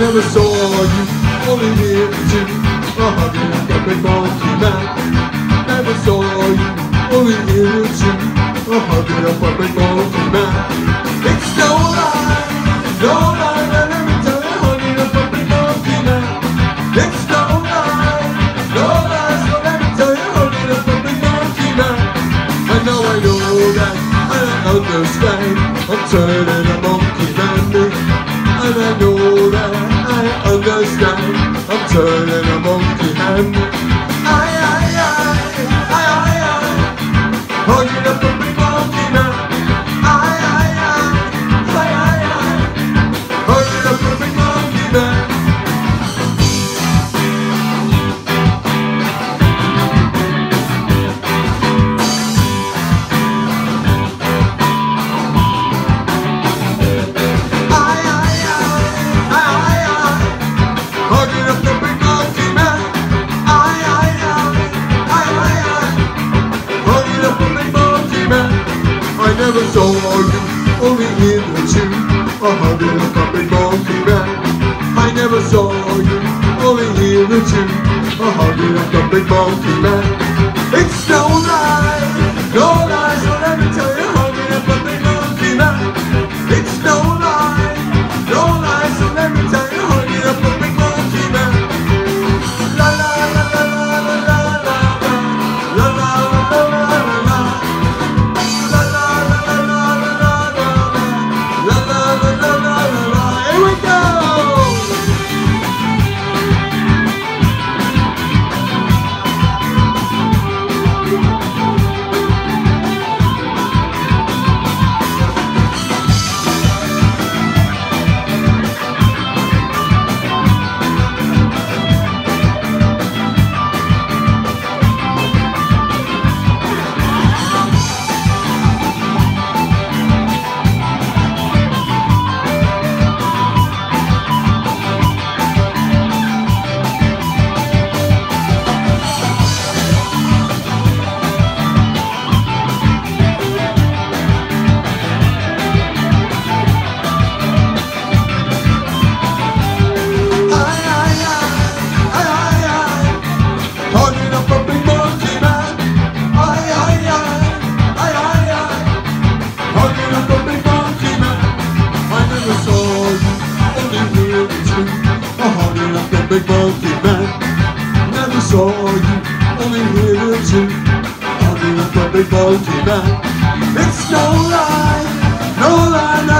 never saw you, only here to a hugging a big monkey man. Never saw you, only here to a hugging a big monkey man. It's no lie, no lie, let me tell you, up a big monkey man. It's no lie, no lie, so let me tell you, up a big monkey man. I know I know that I understand. I'm turning matter never saw you, only hear the tune. A up the big monkey man. I never saw you, only hear the tune. A up the big monkey man. It's no lie, big bulky man. Never saw you, only hear it too. I'm the big bulky man. It's no lie, no lie, no